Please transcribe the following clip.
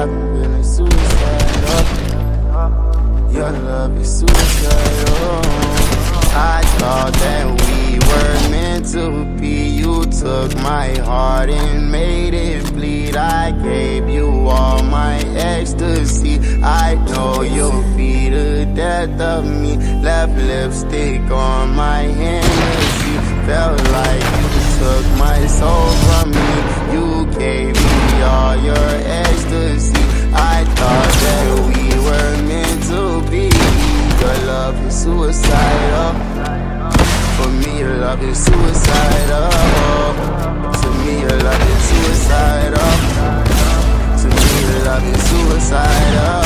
I've been feeling suicide. Oh. Your love is suicide. Oh. I thought that we were meant to be. You took my heart and made it bleed. I gave you all my ecstasy. I know you'll be the death of me. Left lipstick on my hand. Felt like you took my soul from me. Love is suicidal. For me, your love is suicidal. To me, your love is suicidal. To me, your love is suicidal.